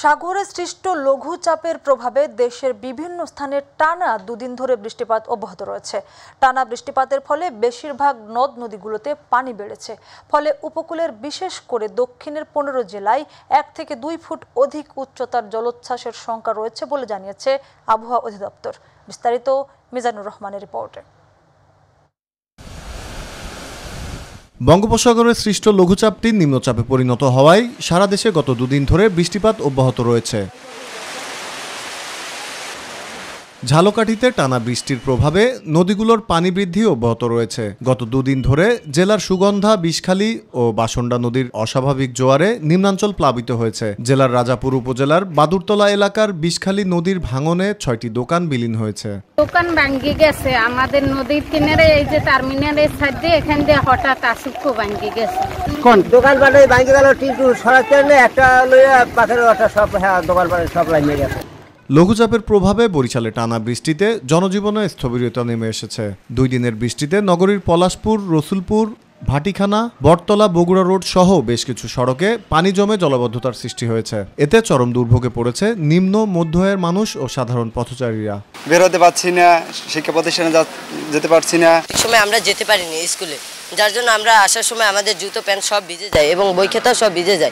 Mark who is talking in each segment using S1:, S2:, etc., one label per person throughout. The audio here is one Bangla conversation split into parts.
S1: সাগরে সৃষ্ট লঘুচাপের প্রভাবে দেশের বিভিন্ন স্থানে টানা দুদিন ধরে বৃষ্টিপাত অব্যাহত রয়েছে। টানা বৃষ্টিপাতের ফলে বেশিরভাগ নদ নদীগুলোতে পানি বেড়েছে। ফলে উপকূলের বিশেষ করে দক্ষিণের পনেরো জেলায় এক থেকে দুই ফুট অধিক উচ্চতার জলোচ্ছ্বাসের সংখ্যা রয়েছে বলে জানিয়েছে আবহাওয়া অধিদপ্তর। বিস্তারিত মিজানুর রহমানের রিপোর্টে।
S2: বঙ্গোপসাগরে সৃষ্ট লঘুচাপটি নিম্নচাপে পরিণত হওয়ায় সারা দেশে গত দুদিন ধরে বৃষ্টিপাত অব্যাহত রয়েছে। ঝালকাঠিতে টানা বৃষ্টির প্রভাবে নদীগুলোর পানি বৃদ্ধি অব্যাহত রয়েছে। গত দুদিন ধরে জেলার সুগন্ধা বিষখালী ও বাসন্ডা নদীর অস্বাভাবিক জোয়ারে নিম্নাঞ্চল প্লাবিত হয়েছে। জেলার রাজাপুর উপজেলার বাদুরতলা এলাকার বিষখালী নদীর ভাঙনে ছয়টি দোকান বিলীন হয়েছে।
S3: দোকান ভাঙ্গি গেছে। আমাদের নদীর কিনারে এই যে টার্মিনালের সাইডে এখান দিয়ে হঠাৎ আসুক ভাঙ্গি গেছে।
S4: কোন? দোকান পাটে ভাঙে গেল টিটু সরাতে একটা লইয়া ওটা সব হ্যাঁ দোকান পাটে সব লাগিয়ে গেছে।
S2: লঘুচাপের প্রভাবে বরিশালে টানা বৃষ্টিতে জনজীবনে স্থবিরতা নেমে এসেছে। দুই দিনের বৃষ্টিতে নগরীর পলাশপুর রসুলপুর ভাটিখানা বটতলা বগুড়া রোড সহ বেশ কিছু সড়কে পানি জমে জলাবদ্ধতার সৃষ্টি হয়েছে। এতে চরম দুর্ভোগে পড়েছে নিম্ন মধ্য আয়ের মানুষ ও সাধারণ পথচারীরা।
S5: বেরোতে পারছি না শিক্ষা প্রতিষ্ঠানে যা- যেতে পারছি না।
S6: এক সময় আমরা যেতে পারিনি স্কুলে। যার জন্য আমরা আসার সময় আমাদের জুতো প্যান্ট সব ভিজে যায় এবং বই খাতাও সব ভিজে যায়।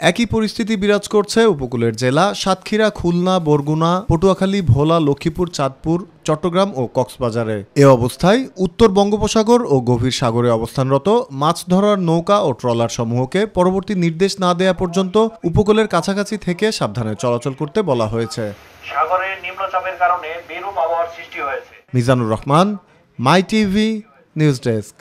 S2: একই পরিস্থিতি বিরাজ করছে উপকূলের জেলা সাতক্ষীরা খুলনা বরগুনা পটুয়াখালী ভোলা লক্ষ্মীপুর চাঁদপুর চট্টগ্রাম ও কক্সবাজারে। এ অবস্থায় উত্তর বঙ্গোপসাগর ও গভীর সাগরে অবস্থানরত মাছ ধরার নৌকা ও ট্রলার সমূহকে পরবর্তী নির্দেশ না দেয়া পর্যন্ত উপকূলের কাছাকাছি থেকে সাবধানে চলাচল করতে বলা হয়েছে।
S7: সাগরে নিম্নচাপের কারণে বিরূপ আবহাওয়ার সৃষ্টি হয়েছে।
S2: Mizanur Rahman my TV news desk.